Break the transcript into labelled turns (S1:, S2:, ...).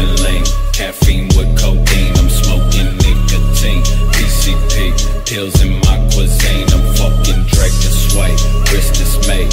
S1: lame. Caffeine with codeine, I'm smoking nicotine. PCP, pills in my cuisine. I'm fucking Drake this way, wrist made.